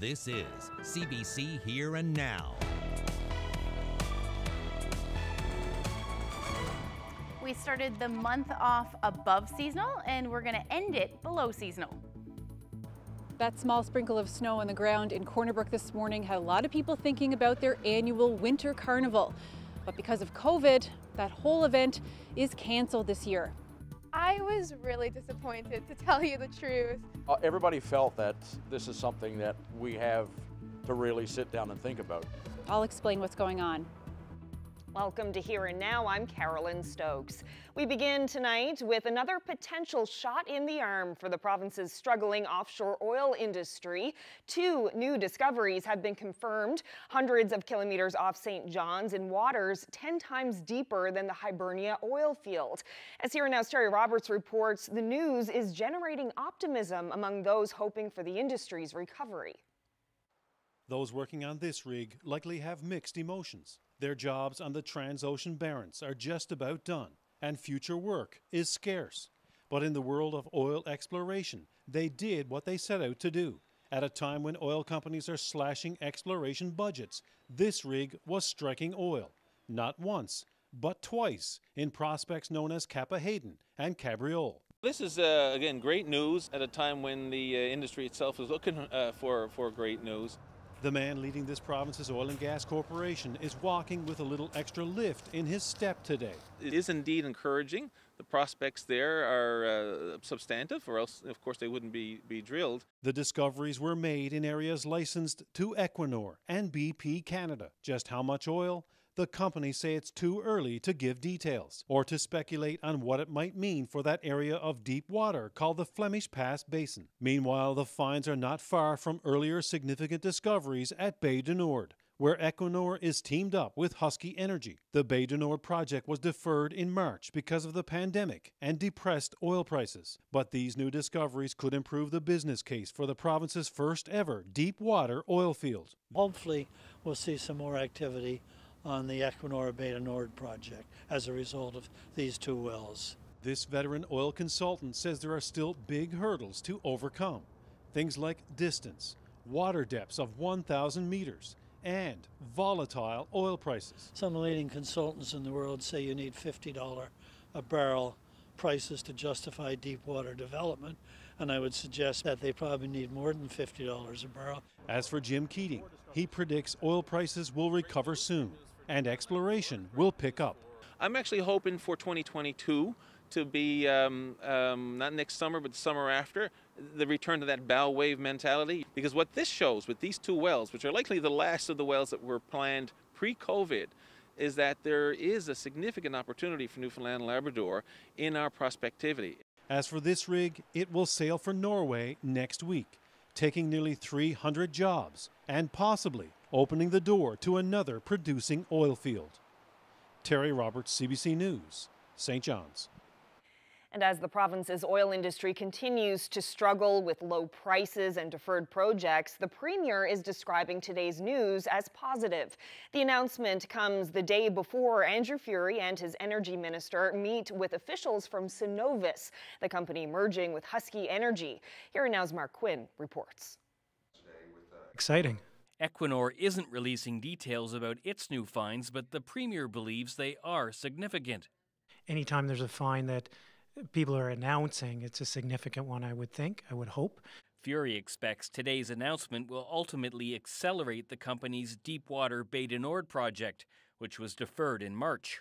This is CBC Here and Now. We started the month off above seasonal and we're going to end it below seasonal. That small sprinkle of snow on the ground in Corner Brook this morning had a lot of people thinking about their annual winter carnival. But because of COVID, that whole event is canceled this year. I was really disappointed to tell you the truth. Uh, everybody felt that this is something that we have to really sit down and think about. I'll explain what's going on. Welcome to Here and Now. I'm Carolyn Stokes. We begin tonight with another potential shot in the arm for the province's struggling offshore oil industry. Two new discoveries have been confirmed, hundreds of kilometers off St. John's in waters 10 times deeper than the Hibernia oil field. As Here and Now's Terry Roberts reports, the news is generating optimism among those hoping for the industry's recovery. Those working on this rig likely have mixed emotions. Their jobs on the Transocean Barents are just about done, and future work is scarce. But in the world of oil exploration, they did what they set out to do. At a time when oil companies are slashing exploration budgets, this rig was striking oil, not once, but twice, in prospects known as Cappahayden and Cambriol. This is, uh, again, great news at a time when the uh, industry itself is looking uh, for, for great news. The man leading this province's oil and gas corporation is walking with a little extra lift in his step today. It is indeed encouraging. The prospects there are uh, substantive, or else, of course, they wouldn't be, be drilled. The discoveries were made in areas licensed to Equinor and BP Canada. Just how much oil? The companies say it's too early to give details or to speculate on what it might mean for that area of deep water called the Flemish Pass Basin. Meanwhile, the finds are not far from earlier significant discoveries at Bay du Nord, where Equinor is teamed up with Husky Energy. The Bay du Nord project was deferred in March because of the pandemic and depressed oil prices. But these new discoveries could improve the business case for the province's first ever deep water oil field. Hopefully, we'll see some more activity on the Equinor du Nord project as a result of these two wells. This veteran oil consultant says there are still big hurdles to overcome. Things like distance, water depths of 1,000 meters, and volatile oil prices. Some leading consultants in the world say you need $50 a barrel prices to justify deep water development, and I would suggest that they probably need more than $50 a barrel. As for Jim Keating, he predicts oil prices will recover soon and exploration will pick up. I'm actually hoping for 2022 to be um, um, not next summer, but the summer after, the return to that bow wave mentality. Because what this shows with these two wells, which are likely the last of the wells that were planned pre COVID, is that there is a significant opportunity for Newfoundland and Labrador in our prospectivity. As for this rig, it will sail for Norway next week, taking nearly 300 jobs and possibly opening the door to another producing oil field. Terry Roberts, CBC News, St. John's. And as the province's oil industry continues to struggle with low prices and deferred projects, the Premier is describing today's news as positive. The announcement comes the day before Andrew Furey and his energy minister meet with officials from Cenovus, the company merging with Husky Energy. Here now's Mark Quinn reports. Exciting. Equinor isn't releasing details about its new finds, but the Premier believes they are significant. Anytime there's a find that people are announcing, it's a significant one, I would think, I would hope. Furey expects today's announcement will ultimately accelerate the company's Deepwater Bay du Nord project, which was deferred in March.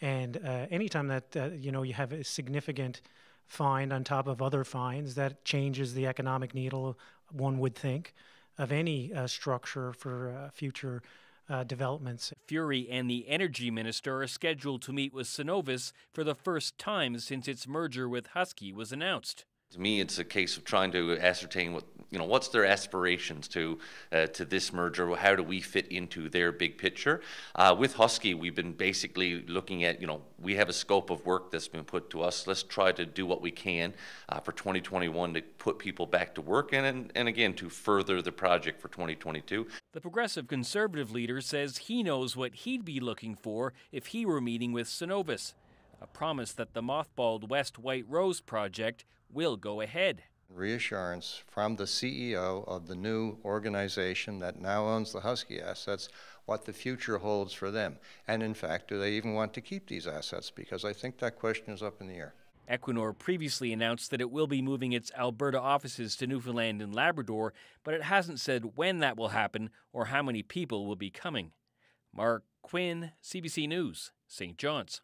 And uh, anytime that uh, you know you have a significant find on top of other finds, that changes the economic needle. One would think of any uh, structure for uh, future uh, developments. Furey and the energy minister are scheduled to meet with Cenovus for the first time since its merger with Husky was announced. To me, it's a case of trying to ascertain what you know. What's their aspirations to uh, to this merger? How do we fit into their big picture? Uh, with Husky, we've been basically looking at you know we have a scope of work that's been put to us. Let's try to do what we can uh, for 2021 to put people back to work and, and and again to further the project for 2022. The progressive conservative leader says he knows what he'd be looking for if he were meeting with Cenovus a promise that the mothballed West White Rose project will go ahead. Reassurance from the CEO of the new organization that now owns the Husky assets what the future holds for them. And in fact, do they even want to keep these assets? Because I think that question is up in the air. Equinor previously announced that it will be moving its Alberta offices to Newfoundland and Labrador, but it hasn't said when that will happen or how many people will be coming. Mark Quinn, CBC News, St. John's.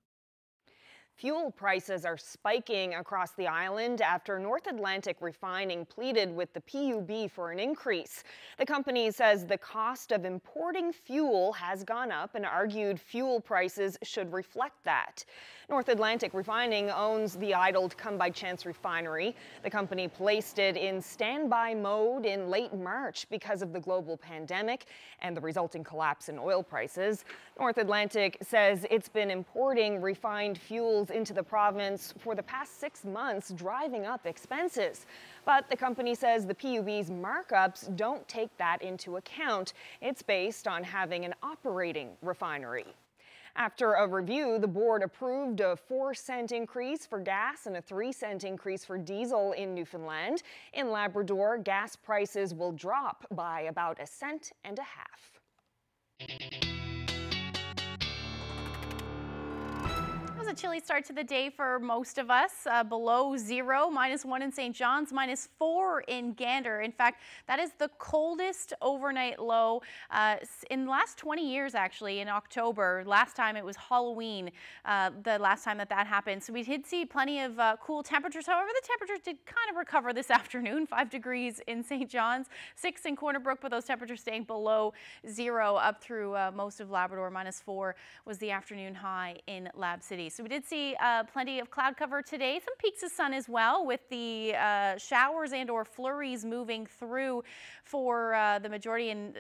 Fuel prices are spiking across the island after North Atlantic Refining pleaded with the PUB for an increase. The company says the cost of importing fuel has gone up and argued fuel prices should reflect that. North Atlantic Refining owns the idled Come By Chance refinery. The company placed it in standby mode in late March because of the global pandemic and the resulting collapse in oil prices. North Atlantic says it's been importing refined fuels into the province for the past six months, driving up expenses. But the company says the PUB's markups don't take that into account. It's based on having an operating refinery. After a review, the board approved a 4 cent increase for gas and a 3 cent increase for diesel in Newfoundland. In Labrador, gas prices will drop by about a cent and a half. Was a chilly start to the day for most of us. Uh, below zero, minus one in St. John's, minus four in Gander. In fact, that is the coldest overnight low uh, in the last 20 years, actually, in October. Last time it was Halloween, uh, the last time that that happened. So we did see plenty of uh, cool temperatures. However, the temperatures did kind of recover this afternoon. Five degrees in St. John's, six in Corner Brook, but those temperatures staying below zero up through uh, most of Labrador. Minus four was the afternoon high in Lab City. So we did see uh, plenty of cloud cover today, some peaks of sun as well with the uh, showers and or flurries moving through for uh, the majority and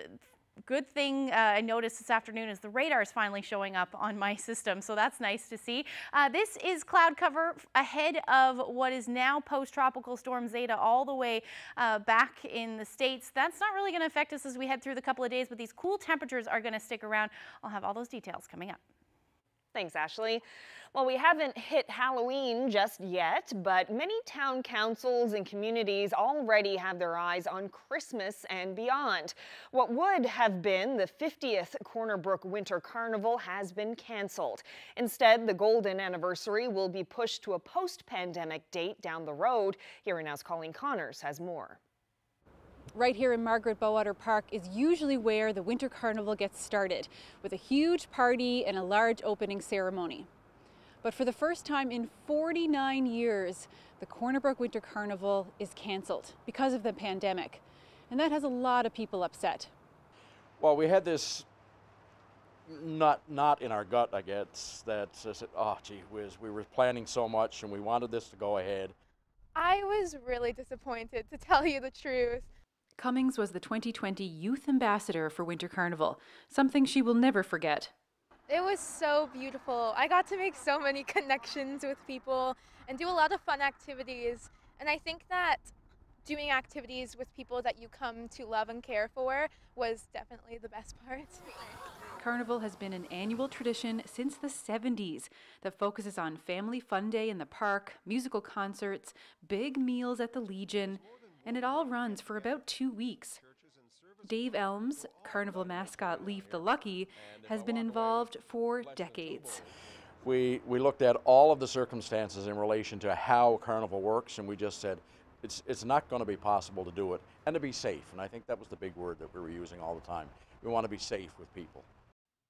good thing uh, I noticed this afternoon is the radar is finally showing up on my system, so that's nice to see. Uh, this is cloud cover ahead of what is now post-tropical storm Zeta all the way uh, back in the States. That's not really going to affect us as we head through the couple of days, but these cool temperatures are going to stick around. I'll have all those details coming up. Thanks, Ashley. Well, we haven't hit Halloween just yet, but many town councils and communities already have their eyes on Christmas and beyond. What would have been the 50th Corner Brook Winter Carnival has been canceled. Instead, the golden anniversary will be pushed to a post-pandemic date down the road. Here Now's Colleen Connors has more right here in Margaret Bowater Park is usually where the Winter Carnival gets started, with a huge party and a large opening ceremony. But for the first time in 49 years, the Corner Brook Winter Carnival is canceled because of the pandemic. And that has a lot of people upset. Well, we had this not not in our gut, I guess, that said, oh, gee whiz, we were planning so much and we wanted this to go ahead. I was really disappointed, to tell you the truth. Cummings was the 2020 Youth Ambassador for Winter Carnival, something she will never forget. It was so beautiful. I got to make so many connections with people and do a lot of fun activities. And I think that doing activities with people that you come to love and care for was definitely the best part. Carnival has been an annual tradition since the 70s that focuses on family fun day in the park, musical concerts, big meals at the Legion, and it all runs for about two weeks. Dave Elms, carnival mascot Leaf the Lucky, has been involved for decades. We, we looked at all of the circumstances in relation to how carnival works, and we just said it's, it's not going to be possible to do it and to be safe. And I think that was the big word that we were using all the time. We want to be safe with people.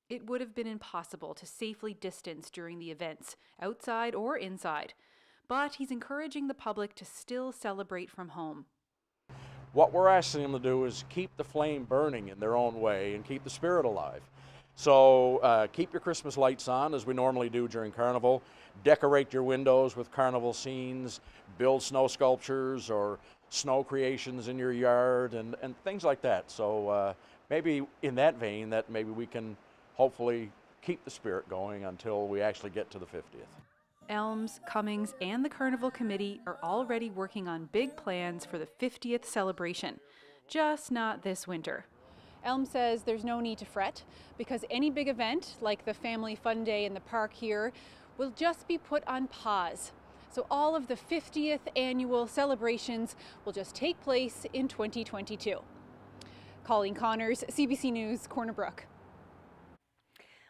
It would have been impossible to safely distance during the events, outside or inside. But he's encouraging the public to still celebrate from home. What we're asking them to do is keep the flame burning in their own way and keep the spirit alive. So uh, keep your Christmas lights on as we normally do during Carnival. Decorate your windows with carnival scenes, build snow sculptures or snow creations in your yard and, and things like that. So uh, maybe in that vein that maybe we can hopefully keep the spirit going until we actually get to the 50th. Elms, Cummings, and the Carnival Committee are already working on big plans for the 50th celebration, just not this winter. Elm says there's no need to fret because any big event, like the Family Fun Day in the park here, will just be put on pause. So all of the 50th annual celebrations will just take place in 2022. Colleen Connors, CBC News, Corner Brook.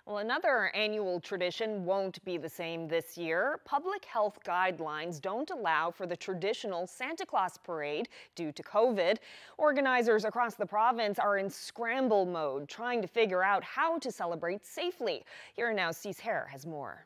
Well, another annual tradition won't be the same this year. Public health guidelines don't allow for the traditional Santa Claus parade due to COVID. Organizers across the province are in scramble mode, trying to figure out how to celebrate safely. Here now, Cease Hare has more.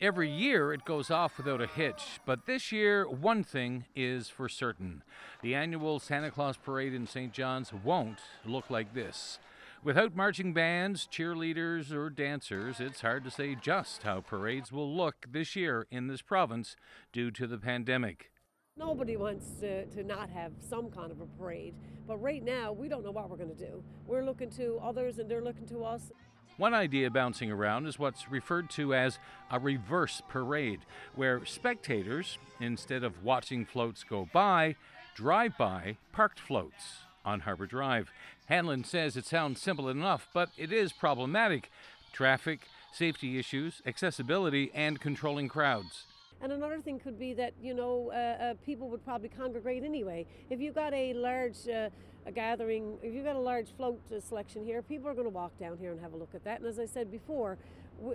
Every year it goes off without a hitch, but this year one thing is for certain. The annual Santa Claus parade in St. John's won't look like this. Without marching bands, cheerleaders, or dancers, it's hard to say just how parades will look this year in this province due to the pandemic. Nobody wants to, to not have some kind of a parade, but right now we don't know what we're going to do. We're looking to others and they're looking to us. One idea bouncing around is what's referred to as a reverse parade, where spectators, instead of watching floats go by, drive by parked floats on Harbor Drive. Hanlon says it sounds simple enough, but it is problematic. Traffic, safety issues, accessibility, and controlling crowds. And another thing could be that, you know, uh, uh, people would probably congregate anyway. If you've got a large uh, a gathering, if you've got a large float uh, selection here, people are going to walk down here and have a look at that. And as I said before,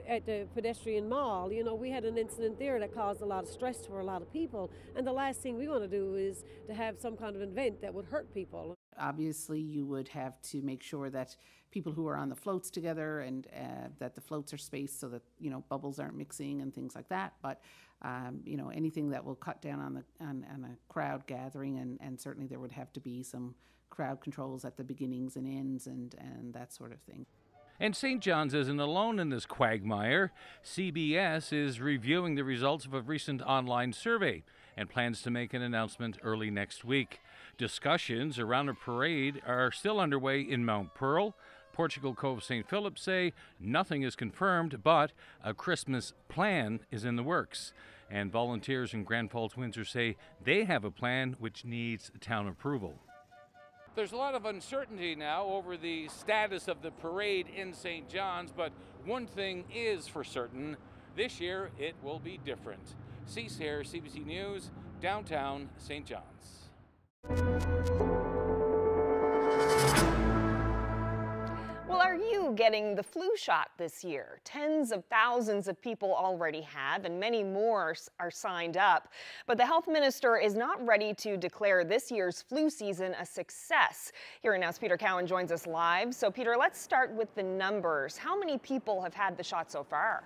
at the pedestrian mall, you know, we had an incident there that caused a lot of stress for a lot of people. And the last thing we want to do is to have some kind of event that would hurt people. Obviously, you would have to make sure that people who are on the floats together and uh, that the floats are spaced so that you know bubbles aren't mixing and things like that. But um, you know anything that will cut down on the on, on a crowd gathering and, and certainly there would have to be some crowd controls at the beginnings and ends and and that sort of thing. And St. John's isn't alone in this quagmire. CBS is reviewing the results of a recent online survey and plans to make an announcement early next week. Discussions around a parade are still underway in Mount Pearl. Portugal Cove St. Philip say nothing is confirmed, but a Christmas plan is in the works. And volunteers in Grand Falls Windsor say they have a plan which needs town approval. There's a lot of uncertainty now over the status of the parade in St. John's, but one thing is for certain this year it will be different. Cease here, CBC News, downtown St. John's. Well, are you getting the flu shot this year? Tens of thousands of people already have, and many more are signed up. But the health minister is not ready to declare this year's flu season a success. Here now, Peter Cowan joins us live. So, Peter, let's start with the numbers. How many people have had the shot so far?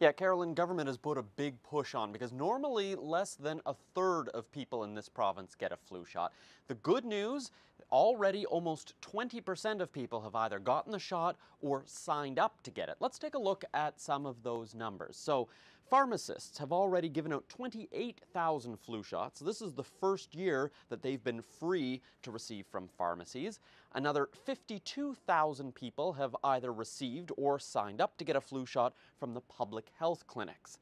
Yeah, Carolyn, government has put a big push on because normally less than a third of people in this province get a flu shot. The good news already almost 20% of people have either gotten the shot or signed up to get it. Let's take a look at some of those numbers. So, pharmacists have already given out 28,000 flu shots. This is the first year that they've been free to receive from pharmacies. Another 52,000 people have either received or signed up to get a flu shot from the public health clinics.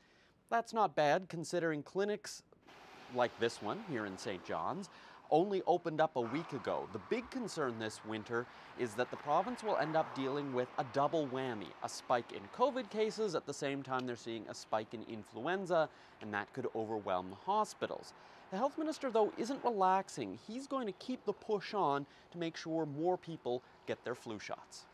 That's not bad considering clinics like this one here in St. John's only opened up a week ago. The big concern this winter is that the province will end up dealing with a double whammy a spike in COVID cases, at the same time, they're seeing a spike in influenza, and that could overwhelm the hospitals. The health minister, though, isn't relaxing. He's going to keep the push on to make sure more people get their flu shots.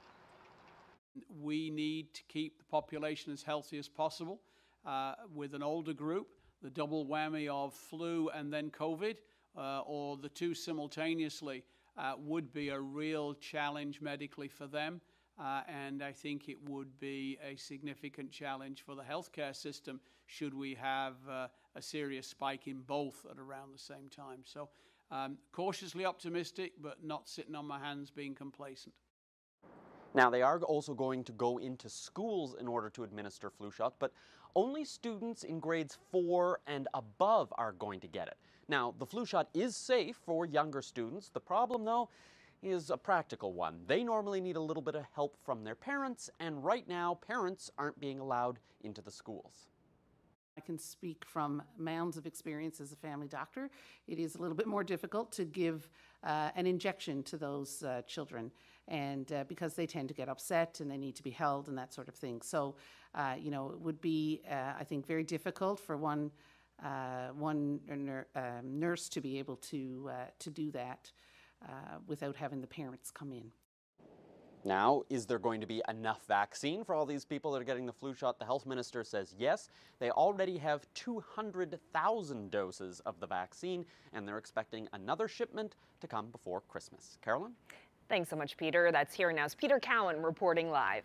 We need to keep the population as healthy as possible. Uh, with an older group, the double whammy of flu and then COVID or the two simultaneously uh, would be a real challenge medically for them. Uh, and I think it would be a significant challenge for the healthcare system should we have uh, a serious spike in both at around the same time. So, um, cautiously optimistic, but not sitting on my hands being complacent. Now, they are also going to go into schools in order to administer flu shots, but only students in grades four and above are going to get it. Now, the flu shot is safe for younger students. The problem, though, is a practical one. They normally need a little bit of help from their parents, and right now, parents aren't being allowed into the schools. I can speak from mounds of experience as a family doctor. It is a little bit more difficult to give uh, an injection to those uh, children, and uh, because they tend to get upset and they need to be held and that sort of thing. So, uh, you know, it would be, uh, I think, very difficult for one uh, one nur- um, nurse to be able to uh, to do that uh, without having the parents come in. Now, is there going to be enough vaccine for all these people that are getting the flu shot? The health minister says yes. They already have 200,000 doses of the vaccine, and they're expecting another shipment to come before Christmas. Carolyn? Thanks so much, Peter. That's Here Now's Peter Cowan reporting live.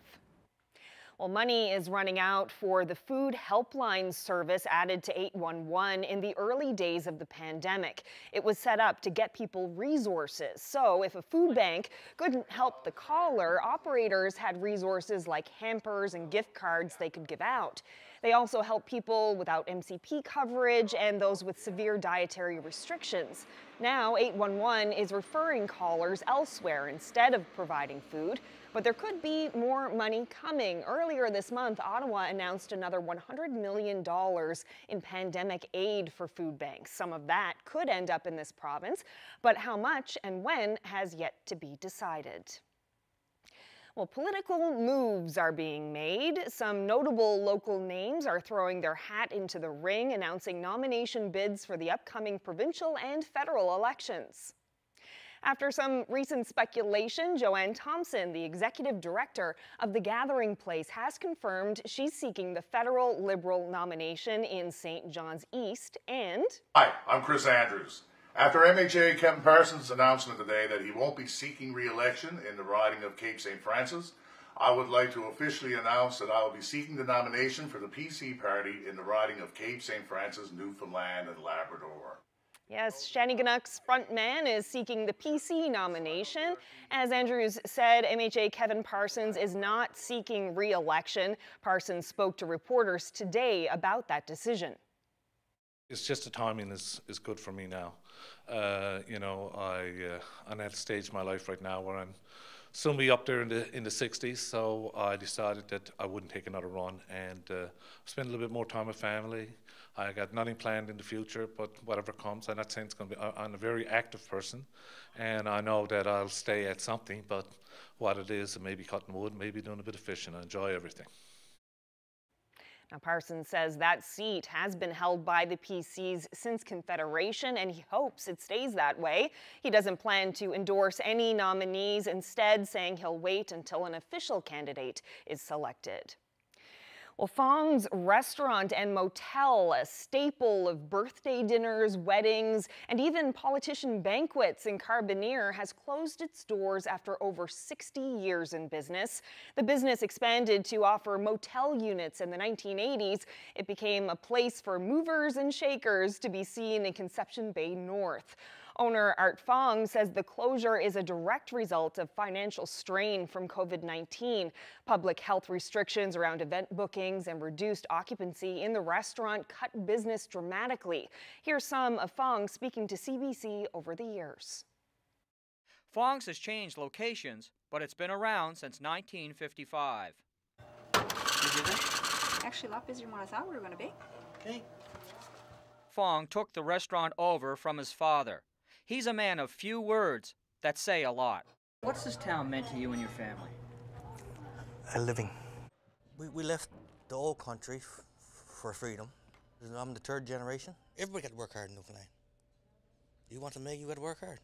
Well, money is running out for the food helpline service added to 811 in the early days of the pandemic. It was set up to get people resources. So if a food bank couldn't help the caller, operators had resources like hampers and gift cards they could give out. They also help people without MCP coverage and those with severe dietary restrictions. Now, 811 is referring callers elsewhere instead of providing food. But there could be more money coming. Earlier this month, Ottawa announced another $100 million in pandemic aid for food banks. Some of that could end up in this province, but how much and when has yet to be decided. Well, political moves are being made. Some notable local names are throwing their hat into the ring, announcing nomination bids for the upcoming provincial and federal elections. After some recent speculation, Joanne Thompson, the executive director of The Gathering Place, has confirmed she's seeking the federal Liberal nomination in St. John's East and. Hi, I'm Chris Andrews. After MHA Kevin Parsons' announcement today that he won't be seeking re-election in the riding of Cape St. Francis, I would like to officially announce that I will be seeking the nomination for the PC party in the riding of Cape St. Francis, Newfoundland and Labrador. Yes, Shanneyganock's frontman is seeking the PC nomination. As Andrews said, MHA Kevin Parsons is not seeking re-election. Parsons spoke to reporters today about that decision. It's just the timing is, is good for me now. Uh, you know, I, uh, I'm at a stage in my life right now where I'm soon be up there in the in the 60s, so I decided that I wouldn't take another run and uh, spend a little bit more time with family. I got nothing planned in the future, but whatever comes, I'm not saying it's going to be. Uh, I'm a very active person, and I know that I'll stay at something. But what it is, maybe cutting wood, maybe doing a bit of fishing. I enjoy everything. Now, Parsons says that seat has been held by the PCs since Confederation, and he hopes it stays that way. He doesn't plan to endorse any nominees, instead, saying he'll wait until an official candidate is selected. Well, Fong's Restaurant and Motel, a staple of birthday dinners, weddings, and even politician banquets in Carbonear, has closed its doors after over 60 years in business. The business expanded to offer motel units in the 1980s. It became a place for movers and shakers to be seen in Conception Bay North. Owner Art Fong says the closure is a direct result of financial strain from COVID 19. Public health restrictions around event bookings and reduced occupancy in the restaurant cut business dramatically. Here's some of Fong speaking to CBC over the years. Fong's has changed locations, but it's been around since 1955. Actually, a lot busier than what I thought we were going to be. Okay. Fong took the restaurant over from his father. He's a man of few words that say a lot. What's this town meant to you and your family? A living. We, we left the old country f- for freedom. I'm the third generation. Everybody got to work hard in Newfoundland. You want to make, you got to work hard.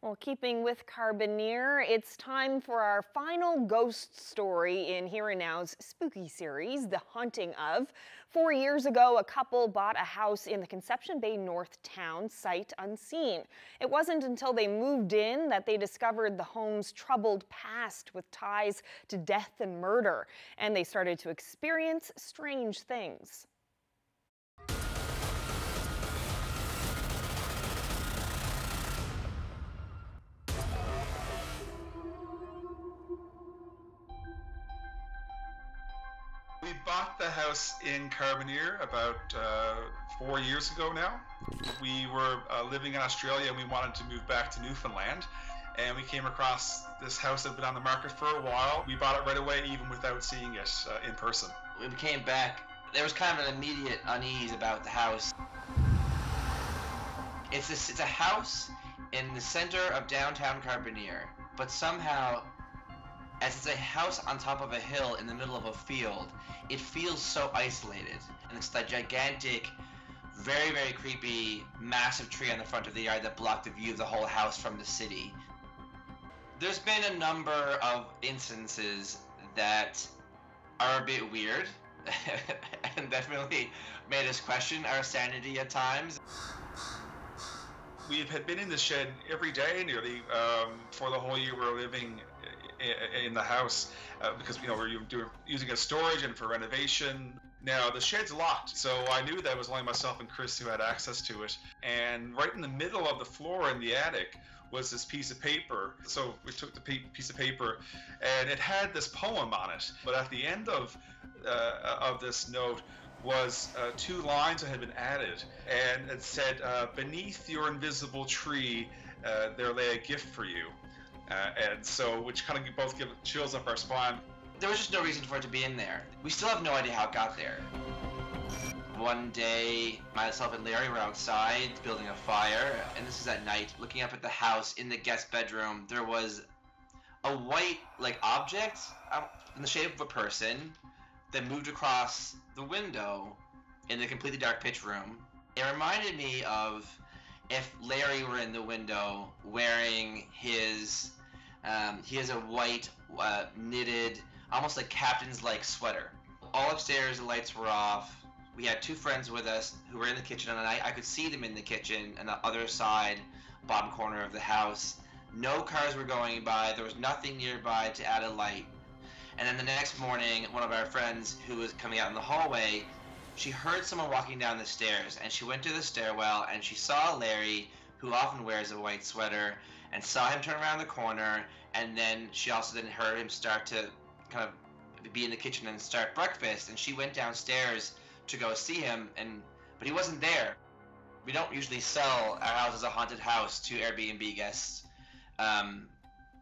Well, keeping with Carbonear, it's time for our final ghost story in Here and Now's spooky series, The Haunting of. Four years ago, a couple bought a house in the Conception Bay North town, sight unseen. It wasn't until they moved in that they discovered the home's troubled past with ties to death and murder, and they started to experience strange things. Bought the house in Carbonear about uh, four years ago now. We were uh, living in Australia and we wanted to move back to Newfoundland. And we came across this house that had been on the market for a while. We bought it right away, even without seeing it uh, in person. When we came back, there was kind of an immediate unease about the house. It's a, it's a house in the center of downtown Carbonear, but somehow As it's a house on top of a hill in the middle of a field, it feels so isolated. And it's that gigantic, very, very creepy, massive tree on the front of the yard that blocked the view of the whole house from the city. There's been a number of instances that are a bit weird and definitely made us question our sanity at times. We had been in the shed every day nearly um, for the whole year we were living in the house uh, because you know we're using it as storage and for renovation. Now the shed's locked, so I knew that it was only myself and Chris who had access to it. And right in the middle of the floor in the attic was this piece of paper. So we took the piece of paper, and it had this poem on it. But at the end of uh, of this note was uh, two lines that had been added, and it said, uh, "Beneath your invisible tree, uh, there lay a gift for you." Uh, and so, which kind of both give chills up our spine. There was just no reason for it to be in there. We still have no idea how it got there. One day, myself and Larry were outside building a fire, and this is at night, looking up at the house in the guest bedroom. There was a white, like, object um, in the shape of a person that moved across the window in the completely dark pitch room. It reminded me of if Larry were in the window wearing his, um, he has a white uh, knitted, almost like captain's like sweater. All upstairs, the lights were off. We had two friends with us who were in the kitchen, and I, I could see them in the kitchen on the other side, bottom corner of the house. No cars were going by. There was nothing nearby to add a light. And then the next morning, one of our friends who was coming out in the hallway, she heard someone walking down the stairs, and she went to the stairwell and she saw Larry, who often wears a white sweater, and saw him turn around the corner. And then she also then heard him start to kind of be in the kitchen and start breakfast. And she went downstairs to go see him, and but he wasn't there. We don't usually sell our house as a haunted house to Airbnb guests. Um,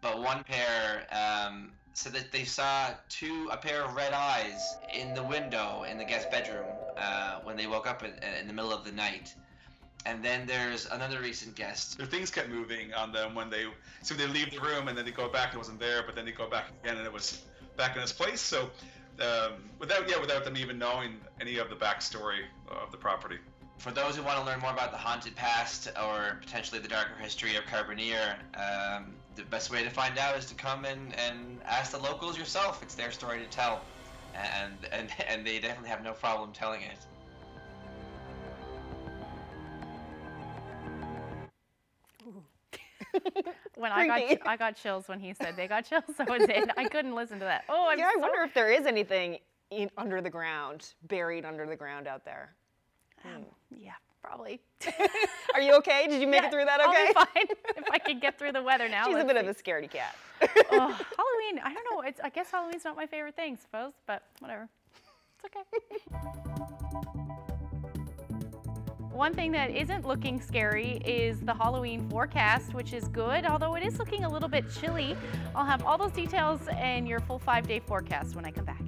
but one pair um, said that they saw two a pair of red eyes in the window in the guest bedroom uh, when they woke up in, in the middle of the night. And then there's another recent guest. Their things kept moving on them when they so they leave the room and then they go back and it wasn't there, but then they go back again and it was back in its place. So um, without yeah, without them even knowing any of the backstory of the property. For those who want to learn more about the haunted past or potentially the darker history of Carbonear, um, the best way to find out is to come and, and ask the locals yourself. It's their story to tell, and and and they definitely have no problem telling it. When I got I got chills when he said they got chills, so I did. I couldn't listen to that. Oh, I'm yeah, I so- wonder if there is anything in, under the ground, buried under the ground out there. Um, yeah, probably. Are you okay? Did you make Yeah, it through that I'll okay? be fine if I can get through the weather now. She's a bit see. of a scaredy cat. oh, Halloween. I don't know. It's I guess Halloween's not my favorite thing, suppose, but whatever. It's okay. One thing that isn't looking scary is the Halloween forecast, which is good, although it is looking a little bit chilly. I'll have all those details and your full five day forecast when I come back.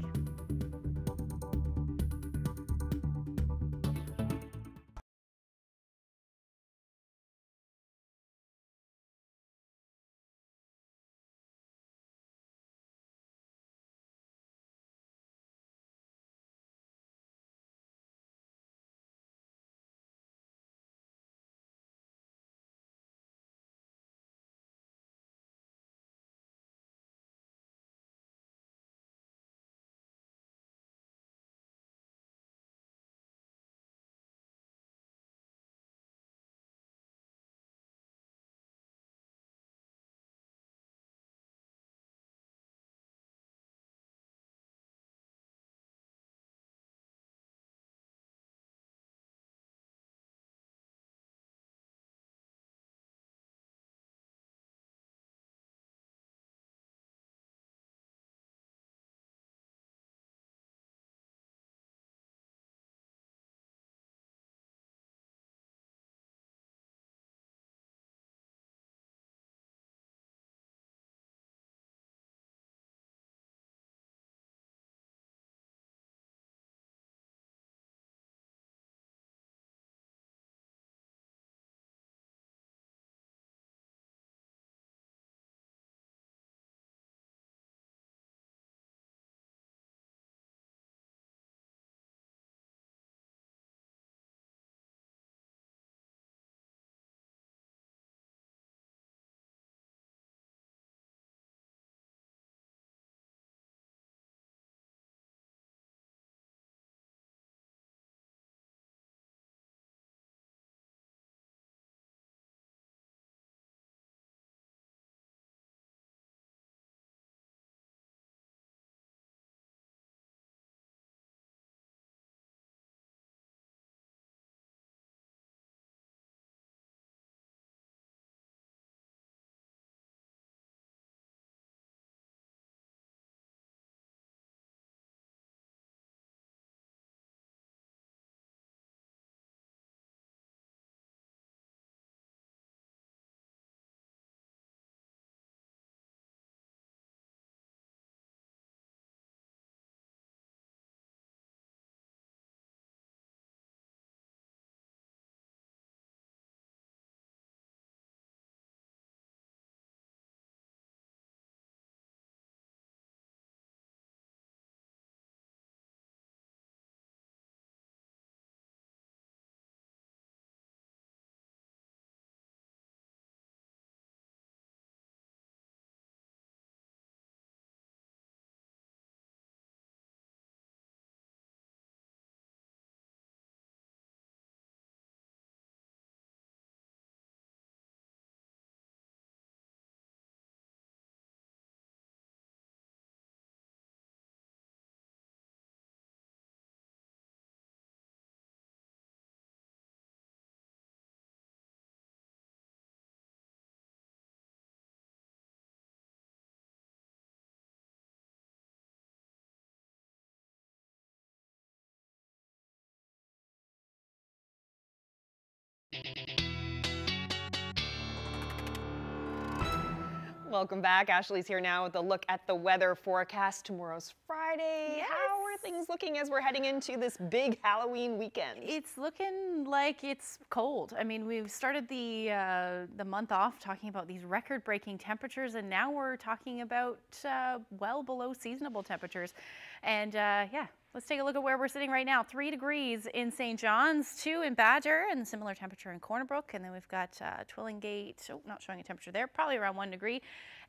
Welcome back. Ashley's here now with a look at the weather forecast. Tomorrow's Friday. Yes. How are things looking as we're heading into this big Halloween weekend? It's looking like it's cold. I mean, we've started the uh, the month off talking about these record-breaking temperatures, and now we're talking about uh, well below seasonable temperatures. And uh, yeah, let's take a look at where we're sitting right now. Three degrees in St. John's, two in Badger, and similar temperature in Corner Brook. And then we've got uh, Twillingate, oh, not showing a temperature there, probably around one degree,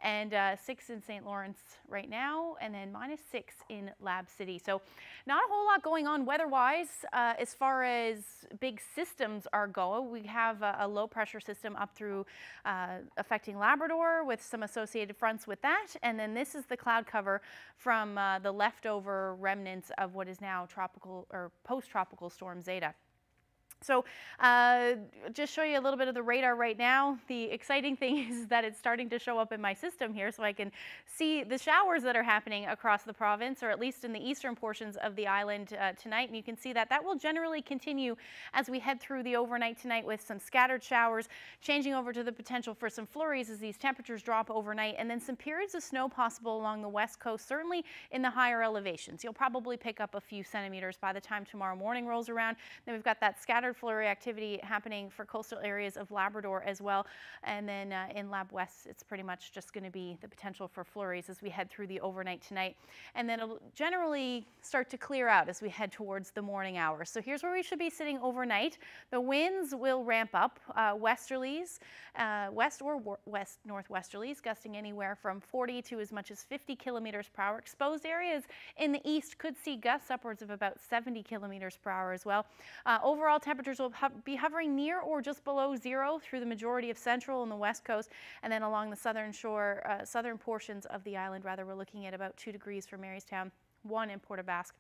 and uh, six in St. Lawrence right now, and then minus six in Lab City. So not a whole lot going on weather-wise uh, as far as big systems are going. We have a, a low pressure system up through uh, affecting Labrador with some associated fronts with that. And then this is the cloud cover from uh, the leftover remnants of what is now tropical or post-tropical storm Zeta. So uh, just show you a little bit of the radar right now. The exciting thing is that it's starting to show up in my system here so I can see the showers that are happening across the province or at least in the eastern portions of the island uh, tonight. And you can see that that will generally continue as we head through the overnight tonight with some scattered showers, changing over to the potential for some flurries as these temperatures drop overnight and then some periods of snow possible along the west coast, certainly in the higher elevations. You'll probably pick up a few centimeters by the time tomorrow morning rolls around. Then we've got that scattered flurry activity happening for coastal areas of Labrador as well. And then uh, in Lab West, it's pretty much just going to be the potential for flurries as we head through the overnight tonight. And then it'll generally start to clear out as we head towards the morning hours. So here's where we should be sitting overnight. The winds will ramp up, uh, westerlies, uh, west or west northwesterlies, gusting anywhere from 40 to as much as 50 kilometers per hour. Exposed areas in the east could see gusts upwards of about 70 kilometers per hour as well. Uh, overall temperatures will be hovering near or just below zero through the majority of central and the west coast. And then along the southern shore, uh, southern portions of the island, rather, we're looking at about two degrees for Marystown, one in Port aux Basques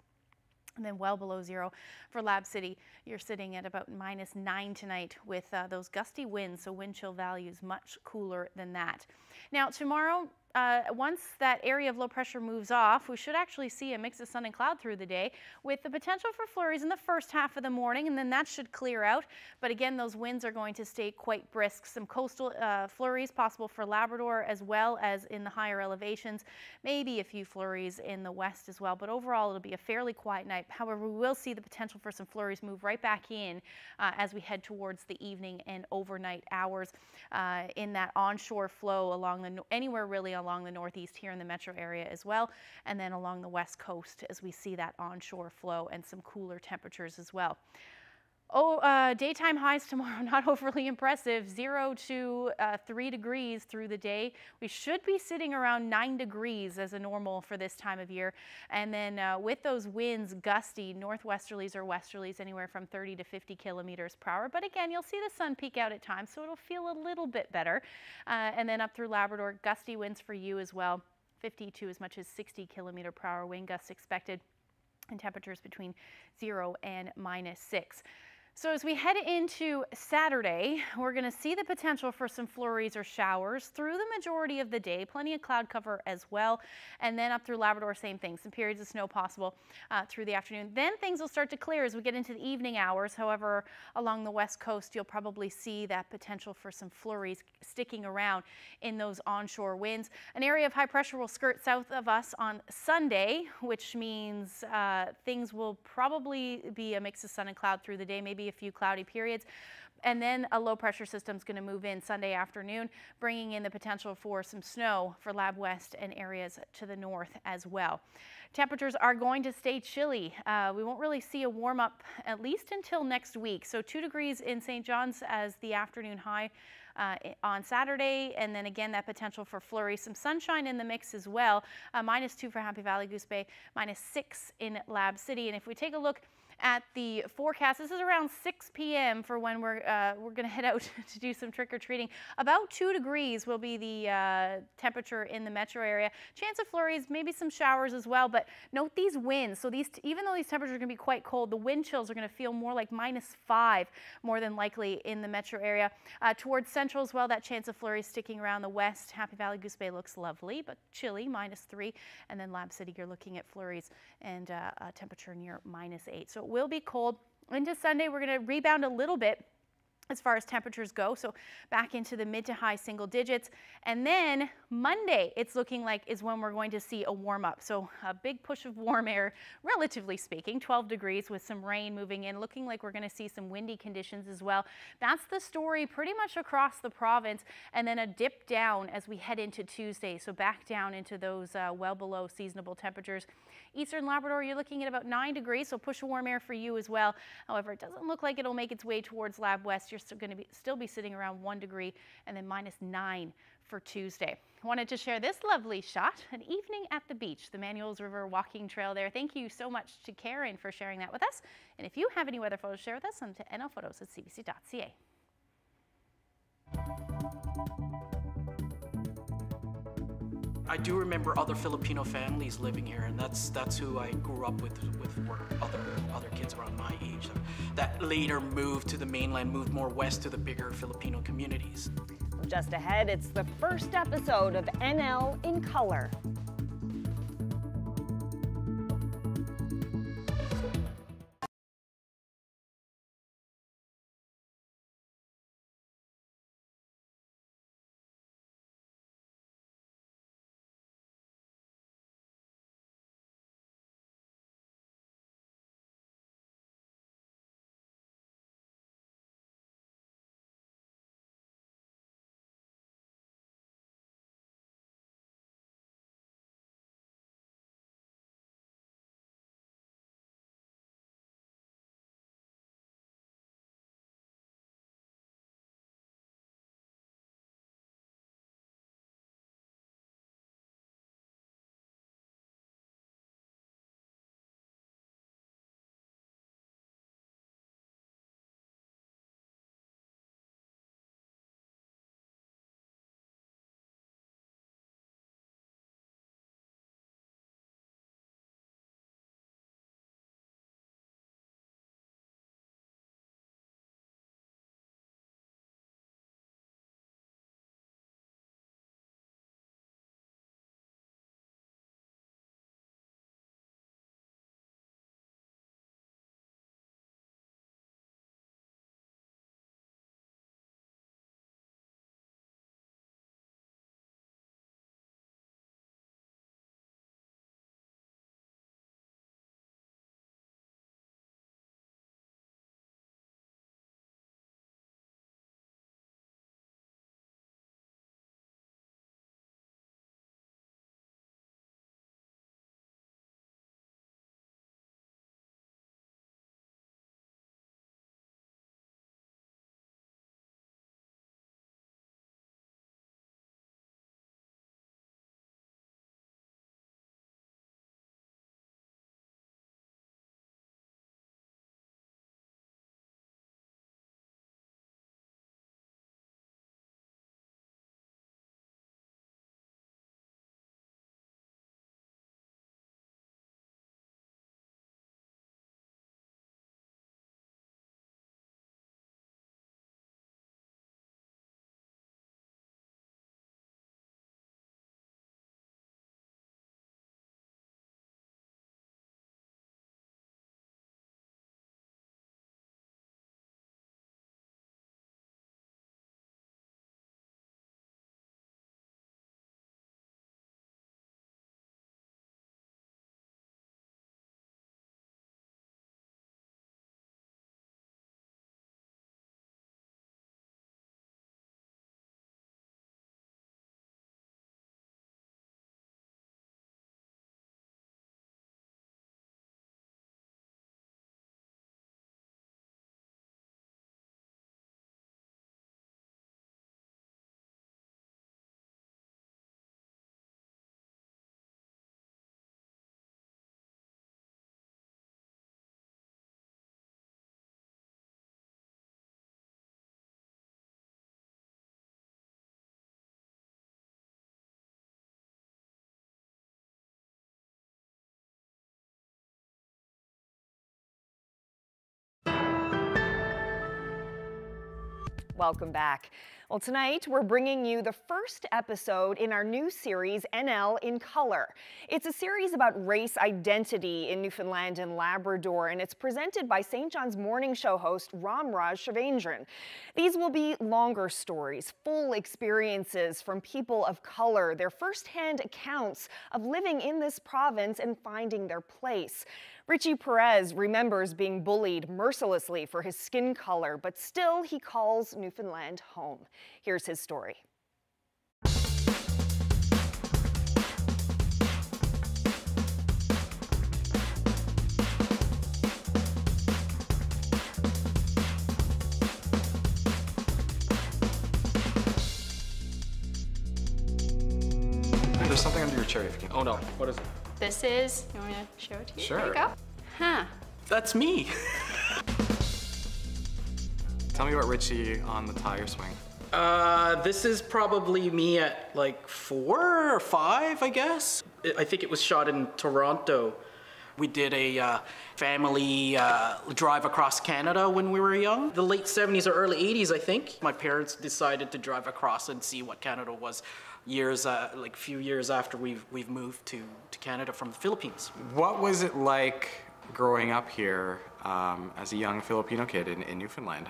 and then well below zero for Lab City. You're sitting at about minus nine tonight with uh, those gusty winds, so wind chill values much cooler than that. Now tomorrow, uh, once that area of low pressure moves off, we should actually see a mix of sun and cloud through the day with the potential for flurries in the first half of the morning, and then that should clear out. But again, those winds are going to stay quite brisk. Some coastal uh, flurries possible for Labrador as well as in the higher elevations. Maybe a few flurries in the west as well, but overall it'll be a fairly quiet night. However, we will see the potential for some flurries move right back in uh, as we head towards the evening and overnight hours uh, in that onshore flow along the anywhere really along the northeast here in the metro area as well, and then along the west coast as we see that onshore flow and some cooler temperatures as well. Oh, uh, daytime highs tomorrow, not overly impressive. Zero to uh, three degrees through the day. We should be sitting around nine degrees as a normal for this time of year. And then uh, with those winds, gusty, northwesterlies or westerlies, anywhere from 30 to 50 kilometers per hour. But again, you'll see the sun peek out at times, so it'll feel a little bit better. Uh, and then up through Labrador, gusty winds for you as well. 50 to as much as 60 kilometer per hour wind gusts expected and temperatures between zero and minus six. So as we head into Saturday, we're going to see the potential for some flurries or showers through the majority of the day, plenty of cloud cover as well. And then up through Labrador, same thing, some periods of snow possible uh, through the afternoon. Then things will start to clear as we get into the evening hours. However, along the west coast, you'll probably see that potential for some flurries sticking around in those onshore winds. An area of high pressure will skirt south of us on Sunday, which means uh, things will probably be a mix of sun and cloud through the day, maybe a few cloudy periods. And then a low pressure system is going to move in Sunday afternoon, bringing in the potential for some snow for Lab West and areas to the north as well. Temperatures are going to stay chilly. Uh, we won't really see a warm up at least until next week. So two degrees in St. John's as the afternoon high. Uh, on Saturday, and then again that potential for flurry. Some sunshine in the mix as well. Uh, minus two for Happy Valley Goose Bay, minus six in Lab City. And if we take a look at the forecast. This is around 6 p.m. for when we're, uh, we're going to head out to do some trick-or-treating. About 2 degrees will be the uh, temperature in the metro area. Chance of flurries, maybe some showers as well, but note these winds. So these, even though these temperatures are going to be quite cold, the wind chills are going to feel more like minus 5 more than likely in the metro area. Uh, towards central as well, that chance of flurries sticking around the west. Happy Valley Goose Bay looks lovely, but chilly, minus 3. And then Lab City, you're looking at flurries and uh, temperature near minus 8. So will be cold. Into Sunday, we're going to rebound a little bit as far as temperatures go. So back into the mid to high single digits. And then Monday, it's looking like is when we're going to see a warm up. So a big push of warm air, relatively speaking, 12 degrees with some rain moving in, looking like we're going to see some windy conditions as well. That's the story pretty much across the province. And then a dip down as we head into Tuesday. So back down into those uh, well below seasonable temperatures. Eastern Labrador, you're looking at about 9 degrees, so push of warm air for you as well. However, it doesn't look like it'll make its way towards Lab West. You're still going to be still be sitting around 1 degree and then minus 9 for Tuesday. Wanted to share this lovely shot, an evening at the beach, the Manuels River walking trail there. Thank you so much to Karen for sharing that with us. And if you have any weather photos share with us, send to nlphotos at cbc.ca. I do remember other Filipino families living here, and that's that's who I grew up with. With other other kids around my age that later moved to the mainland, moved more west to the bigger Filipino communities. Just ahead, it's the first episode of NL in Color. Welcome back. Well, tonight we're bringing you the first episode in our new series, NL in Color. It's a series about race identity in Newfoundland and Labrador, and it's presented by St. John's Morning Show host Ramraj Shavendran. These will be longer stories, full experiences from people of color, their firsthand accounts of living in this province and finding their place. Richie Perez remembers being bullied mercilessly for his skin color, but still he calls Newfoundland home. Here's his story. There's something under your chair. If you can. Oh no, what is it? This is, you want me to show it to you? Sure. There you go. Huh. That's me. Tell me about Richie on the tire swing. Uh, this is probably me at like four or five, I guess. I- I think it was shot in Toronto. We did a uh, family uh, drive across Canada when we were young. The late 70s or early 80s, I think. My parents decided to drive across and see what Canada was years, uh, like few years after we've, we've moved to, to Canada from the Philippines. What was it like growing up here um, as a young Filipino kid in, in Newfoundland?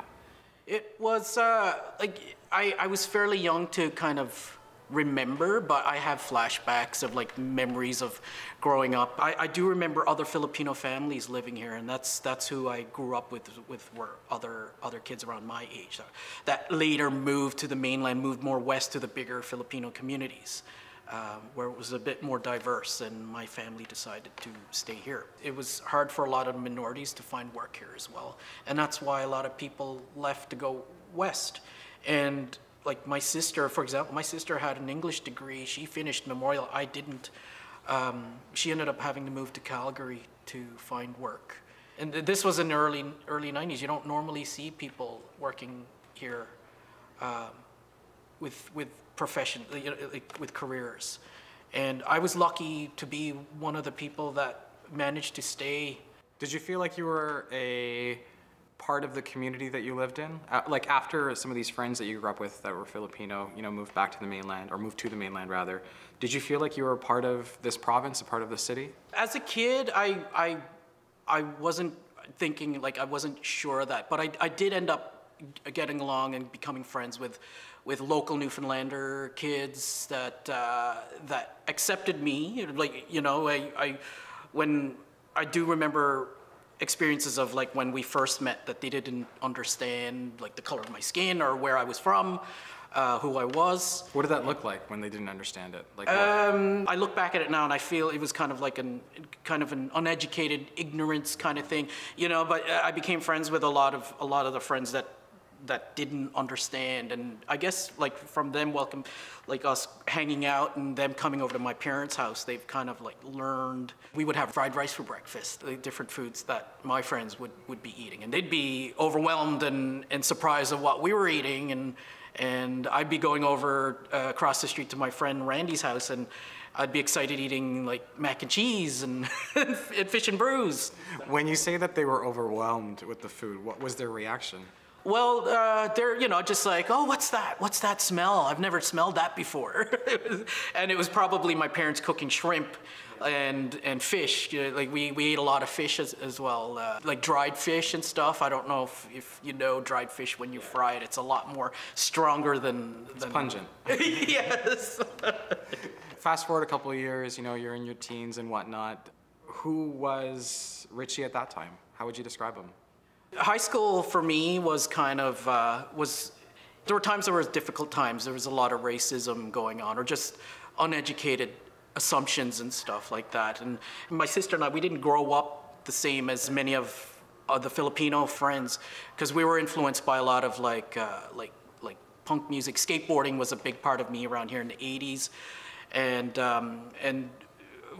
It was uh, like I, I was fairly young to kind of remember, but I have flashbacks of like memories of growing up. I, I do remember other Filipino families living here, and that's that's who I grew up with. With were other other kids around my age that later moved to the mainland, moved more west to the bigger Filipino communities. Um, where it was a bit more diverse, and my family decided to stay here. It was hard for a lot of minorities to find work here as well, and that's why a lot of people left to go west. And like my sister, for example, my sister had an English degree. She finished Memorial. I didn't. Um, she ended up having to move to Calgary to find work. And this was in the early early 90s. You don't normally see people working here um, with with profession, like with careers. And I was lucky to be one of the people that managed to stay. Did you feel like you were a part of the community that you lived in? Uh, like after some of these friends that you grew up with that were Filipino, you know, moved back to the mainland or moved to the mainland rather, did you feel like you were a part of this province, a part of the city? As a kid, I I I wasn't thinking like I wasn't sure of that, but I I did end up getting along and becoming friends with with local Newfoundlander kids that uh, that accepted me. Like you know, I, I when I do remember experiences of like when we first met that they didn't understand like the color of my skin or where I was from, uh, who I was. What did that look like when they didn't understand it? Like? Um, I look back at it now and I feel it was kind of like an kind of an uneducated ignorance kind of thing, you know. But uh, I became friends with a lot of a lot of the friends that that didn't understand, and I guess like from them welcome, like us hanging out and them coming over to my parents' house, they've kind of like learned. We would have fried rice for breakfast, the different foods that my friends would would be eating, and they'd be overwhelmed and and surprised at what we were eating, and and I'd be going over uh, across the street to my friend Randy's house and. I'd be excited eating like mac and cheese and, and fish and brewis. When you say that they were overwhelmed with the food, what was their reaction? Well, uh, they're, you know, just like, oh, what's that? What's that smell? I've never smelled that before. and it was probably my parents cooking shrimp and and fish. You know, like we, we ate a lot of fish as, as well, uh, like dried fish and stuff. I don't know if, if you know dried fish when you fry it. It's a lot more stronger than. It's than pungent. yes. Fast forward a couple of years, you know, you're in your teens and whatnot. Who was Richie at that time? How would you describe him? High school for me was kind of uh, was. There were times there were difficult times. There was a lot of racism going on, or just uneducated assumptions and stuff like that. And my sister and I, we didn't grow up the same as many of uh, the Filipino friends, because we were influenced by a lot of like uh, like like punk music. Skateboarding was a big part of me around here in the '80s, and um, and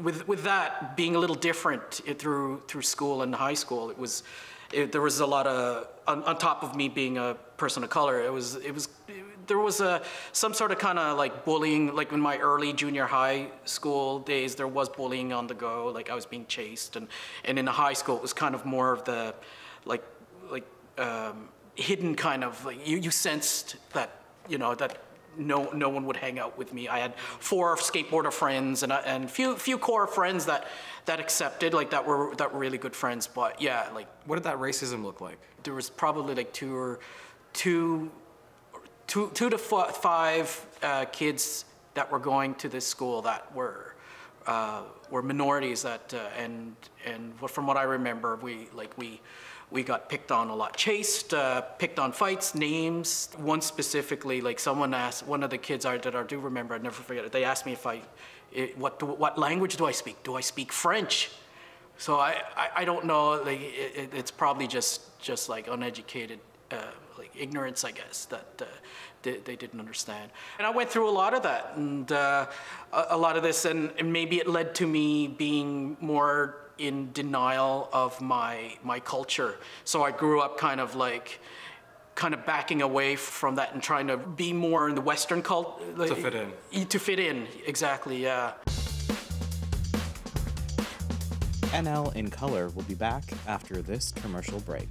with with that being a little different through through school and high school, it was it, there was a lot of on, on top of me being a person of color. It was it was there was a some sort of kind of like bullying. Like in my early junior high school days, there was bullying on the go. Like I was being chased, and and in the high school it was kind of more of the like like. Um, hidden kind of like you, you sensed that you know that no no one would hang out with me. I had four skateboarder friends and a, and few few core friends that that accepted like that were that were really good friends. But yeah, like what did that racism look like? There was probably like two or two two two to f- five uh, kids that were going to this school that were uh, were minorities that uh, and and from what I remember we like we we got picked on a lot, chased, uh, picked on fights, names. One specifically, like someone asked, one of the kids I, that I do remember, I never forget it, they asked me if I, it, what, do, what language do I speak? Do I speak French? So I, I, I don't know, like it, it's probably just, just like uneducated, uh, like ignorance, I guess, that uh, they, they, didn't understand. And I went through a lot of that and uh, a, a, lot of this, and, and maybe it led to me being more in denial of my my culture. So I grew up kind of like kind of backing away from that and trying to be more in the Western culture. to fit in. To fit in, exactly, yeah. NL in Color will be back after this commercial break.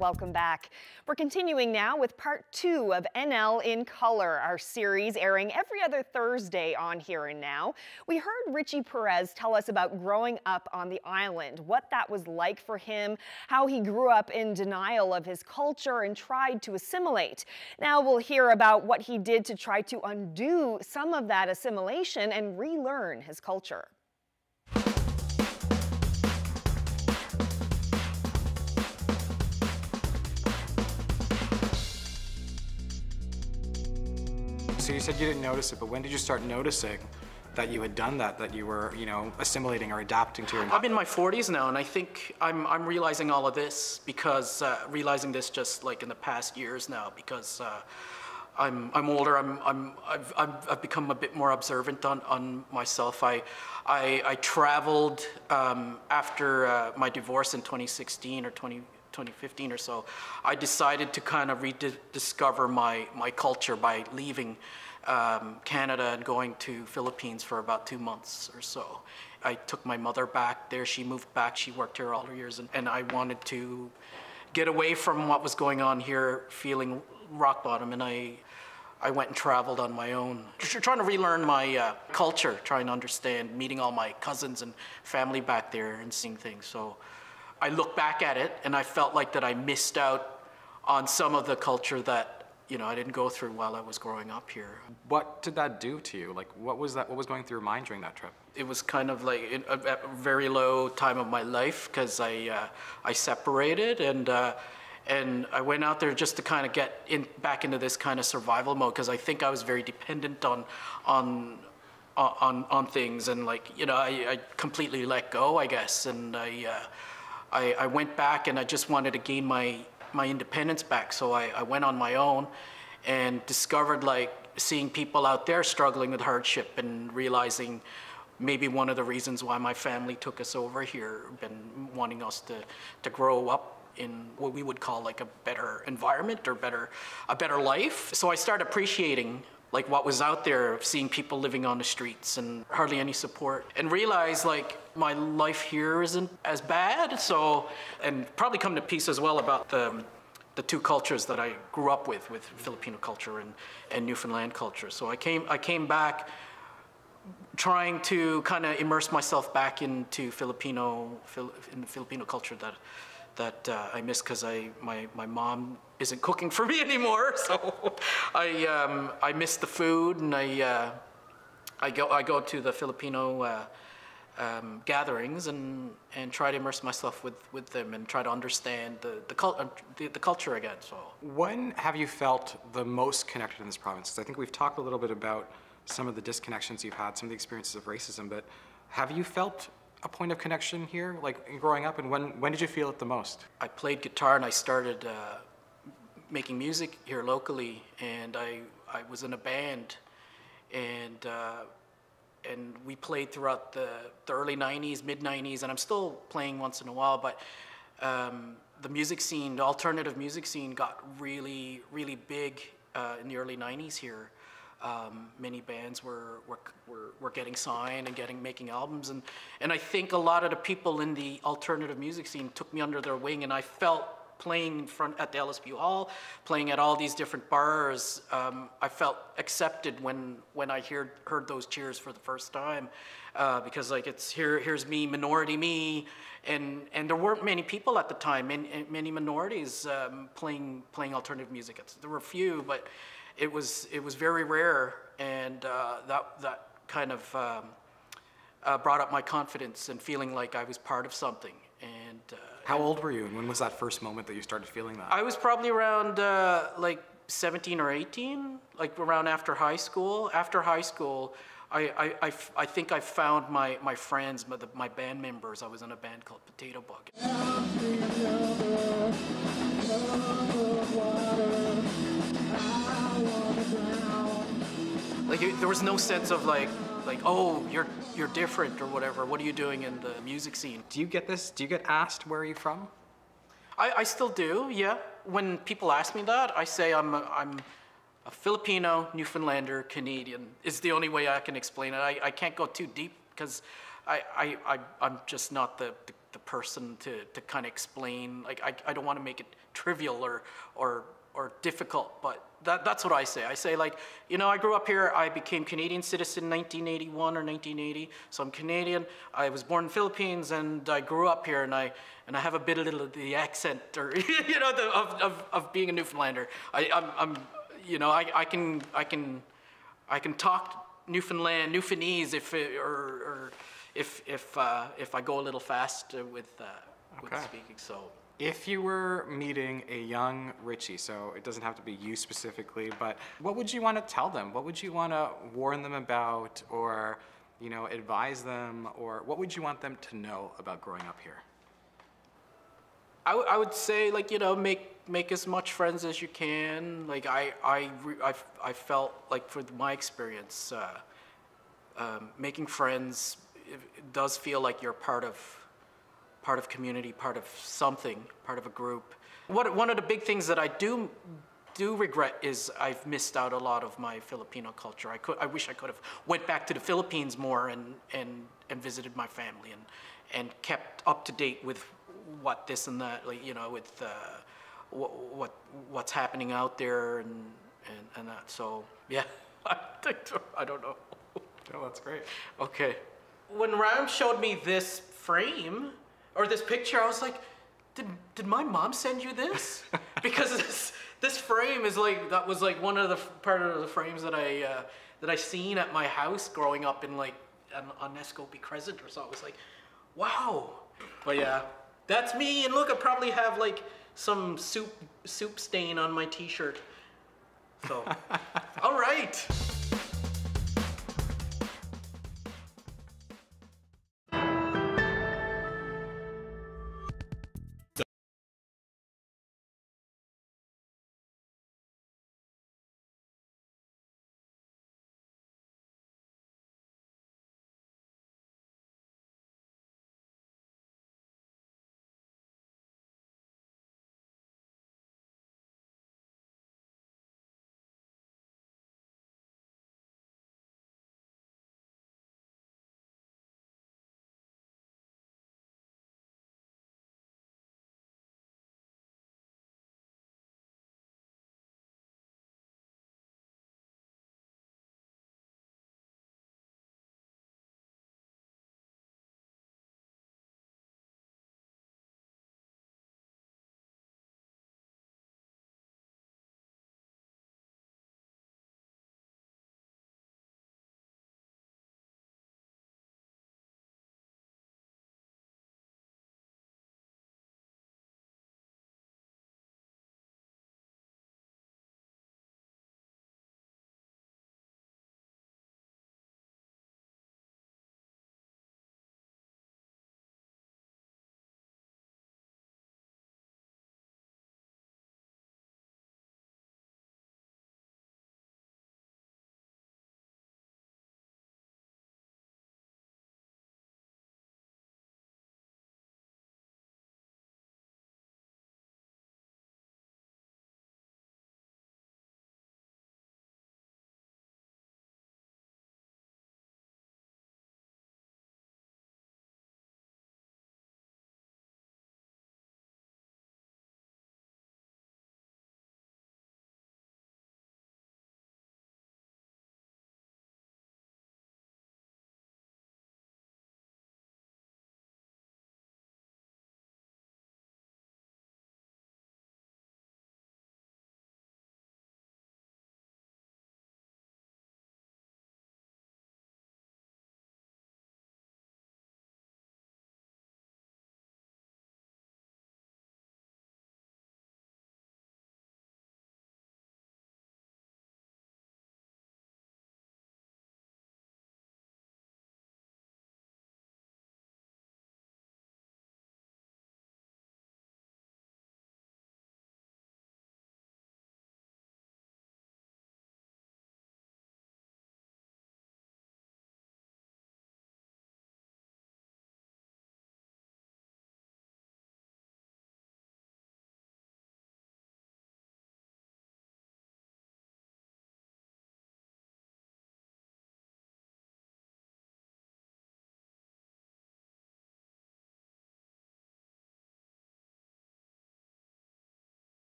Welcome back. We're continuing now with part two of NL in Color, our series airing every other Thursday on Here and Now. We heard Richie Perez tell us about growing up on the island, what that was like for him, how he grew up in denial of his culture and tried to assimilate. Now we'll hear about what he did to try to undo some of that assimilation and relearn his culture. So you said you didn't notice it, but when did you start noticing that you had done that, that you were, you know, assimilating or adapting to your I'm in my 40s now, and I think I'm, I'm realizing all of this because, uh, realizing this just like in the past years now, because uh, I'm, I'm older, I'm, I'm, I've, I've, become a bit more observant on, on myself. I, I, I traveled um, after uh, my divorce in 2016 or 20, 2015 or so. I decided to kind of rediscover my, my culture by leaving um, Canada and going to Philippines for about two months or so. I took my mother back there. She moved back. She worked here all her years, and, and I wanted to get away from what was going on here, feeling rock bottom, and I I went and traveled on my own, trying to relearn my uh, culture, trying to understand, meeting all my cousins and family back there and seeing things. So I look back at it and I felt like that I missed out on some of the culture that you know I didn't go through while I was growing up here. What did that do to you? Like, what was that? What was going through your mind during that trip? It was kind of like a, a very low time of my life because I uh, I separated and. Uh, and I went out there just to kind of get in back into this kind of survival mode because I think I was very dependent on on on on things and like you know I, I completely let go I guess and I, uh, I, I went back and I just wanted to gain my my independence back so I, I went on my own and discovered like seeing people out there struggling with hardship and realizing maybe one of the reasons why my family took us over here been wanting us to to grow up in what we would call like a better environment or better a better life. So I started appreciating like what was out there, seeing people living on the streets and hardly any support, and realize like my life here isn't as bad. So, and probably come to peace as well about the the two cultures that I grew up with, with Filipino culture and, and Newfoundland culture. So I came I came back trying to kind of immerse myself back into Filipino in Filipino culture that that uh, I miss because I my my mom isn't cooking for me anymore. So I um, I miss the food and I uh, I go I go to the Filipino. Uh, um, gatherings and, and try to immerse myself with, with them and try to understand the, the, cult, uh, the, the, culture again. So, when have you felt the most connected in this province? Because I think we've talked a little bit about some of the disconnections you've had, some of the experiences of racism, but have you felt a point of connection here, like growing up, and when, when did you feel it the most? I played guitar and I started uh, making music here locally, and I, I was in a band, and, uh, and we played throughout the, the early 90s, mid 90s, and I'm still playing once in a while, but um, the music scene, the alternative music scene got really, really big uh, in the early 90s here. Um, many bands were, were, were, were, getting signed and getting making albums and, and I think a lot of the people in the alternative music scene took me under their wing and I felt playing in front at the LSPU Hall, playing at all these different bars, um, I felt accepted when when I heard heard those cheers for the first time, uh, because like it's here here's me minority me, and and there weren't many people at the time, many, many minorities um, playing playing alternative music. There were a few, but it was it was very rare, and uh, that that kind of um, uh, brought up my confidence and feeling like I was part of something. And uh, how old were you, and when was that first moment that you started feeling that? I was probably around uh, like 17 or 18, like around after high school. After high school. I, I, I, I think I found my, my friends, my, my band members. I was in a band called Potato Bug. Like there was no sense of like, like oh you're you're different or whatever. What are you doing in the music scene? Do you get this? Do you get asked where are you from? I, I still do. Yeah. When people ask me that, I say I'm a, I'm a Filipino, Newfoundlander, Canadian. Is the only way I can explain it. I, I can't go too deep because I, I, I I'm just not the, the the person to, to kind of explain. Like I, I don't want to make it trivial or or or difficult, but that, that's what I say. I say like, you know, I grew up here. I became Canadian citizen in 1981 or 1980, so I'm Canadian. I was born in Philippines, and I grew up here, and I and I have a bit of little of the accent or you know the, of, of of being a Newfoundlander. I, I'm, I'm you know I, I can I can I can talk Newfoundland Newfoundlandese if it, or, or if if uh, if I go a little fast with uh, with speaking. So. If you were meeting a young Richie, so it doesn't have to be you specifically, but what would you want to tell them? What would you want to warn them about or, you know, advise them or what would you want them to know about growing up here? I, would say like you know make make as much friends as you can like I I I, felt like for my experience uh, um, making friends does feel like you're part of part of community part of something part of a group what one of the big things that I do do regret is I've missed out a lot of my Filipino culture I could I wish I could have went back to the Philippines more and and and visited my family and and kept up to date with what this and that, like you know, with uh, what what what's happening out there and and, and that. So yeah, I don't know. No, that's great. Okay, when Ram showed me this frame or this picture, I was like, did did my mom send you this? because this this frame is like that was like one of the part of the frames that I uh, that I seen at my house growing up in like an, on Nescope Crescent or so. I was like, wow. But yeah, that's me. And look, I probably have like some soup soup stain on my T-shirt. So, all right.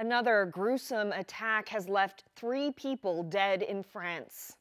Another gruesome attack has left three people dead in France.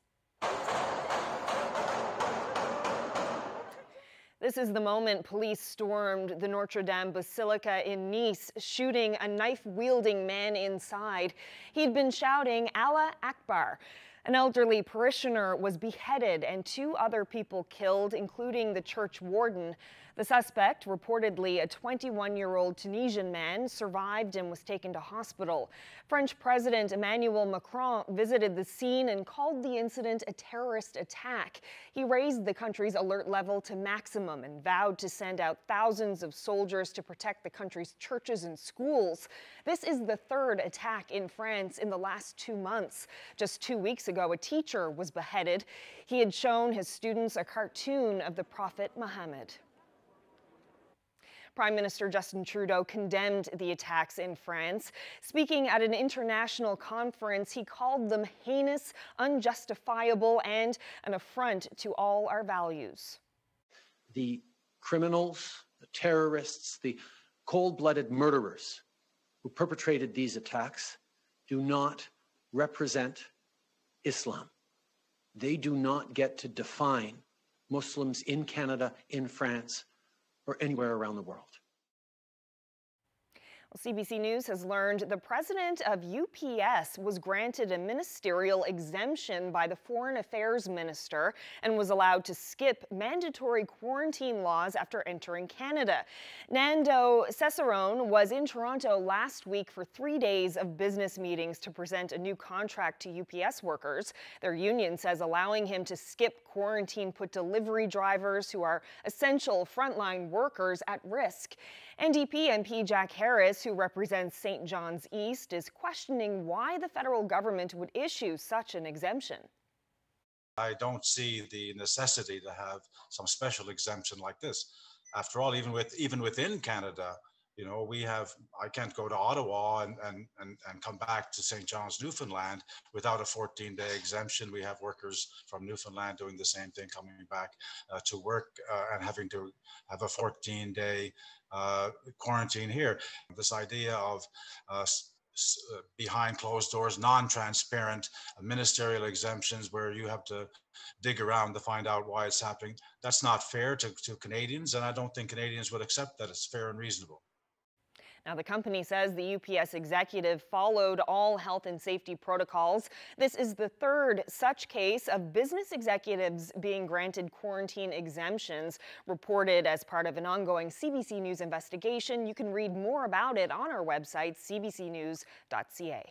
This is the moment police stormed the Notre Dame Basilica in Nice, shooting a knife wielding man inside. He'd been shouting, Allah Akbar. An elderly parishioner was beheaded and two other people killed, including the church warden. The suspect, reportedly a 21 year old Tunisian man, survived and was taken to hospital. French President Emmanuel Macron visited the scene and called the incident a terrorist attack. He raised the country's alert level to maximum and vowed to send out thousands of soldiers to protect the country's churches and schools. This is the third attack in France in the last two months. Just two weeks ago, a teacher was beheaded. He had shown his students a cartoon of the Prophet Muhammad. Prime Minister Justin Trudeau condemned the attacks in France. Speaking at an international conference, he called them heinous, unjustifiable, and an affront to all our values. The criminals, the terrorists, the cold blooded murderers who perpetrated these attacks do not represent Islam. They do not get to define Muslims in Canada, in France, or anywhere around the world. CBC News has learned the president of UPS was granted a ministerial exemption by the Foreign Affairs Minister and was allowed to skip mandatory quarantine laws after entering Canada. Nando Cesarone was in Toronto last week for three days of business meetings to present a new contract to UPS workers. Their union says allowing him to skip quarantine put delivery drivers who are essential frontline workers at risk. NDP MP Jack Harris, who represents St. John's East, is questioning why the federal government would issue such an exemption. I don't see the necessity to have some special exemption like this. After all, even with even within Canada, you know, we have I can't go to Ottawa and and and, and come back to St. John's, Newfoundland without a 14-day exemption. We have workers from Newfoundland doing the same thing, coming back uh, to work uh, and having to have a 14-day uh, quarantine here. This idea of uh, uh, behind closed doors, non-transparent ministerial exemptions where you have to dig around to find out why it's happening. That's not fair to, to Canadians, and I don't think Canadians would accept that it's fair and reasonable. Now, the company says the UPS executive followed all health and safety protocols. This is the third such case of business executives being granted quarantine exemptions, reported as part of an ongoing CBC News investigation. You can read more about it on our website, cbcnews.ca.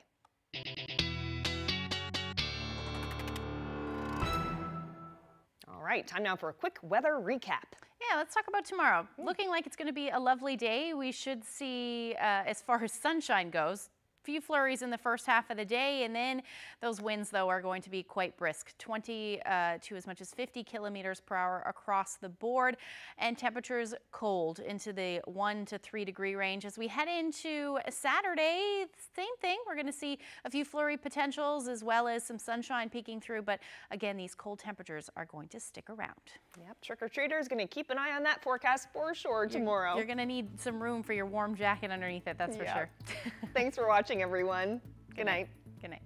All right, time now for a quick weather recap. Yeah, let's talk about tomorrow. Mm. Looking like it's going to be a lovely day. We should see, uh, as far as sunshine goes, few flurries in the first half of the day, and then those winds, though, are going to be quite brisk 20 uh, to as much as 50 kilometers per hour across the board, and temperatures cold into the 1 to 3 degree range. As we head into Saturday, same thing. We're going to see a few flurry potentials as well as some sunshine peeking through, but again, these cold temperatures are going to stick around. Yep, trick or treater is going to keep an eye on that forecast for sure tomorrow. You're, you're going to need some room for your warm jacket underneath it, that's for sure. Thanks for watching, everyone. Good, Good night. night. Good night.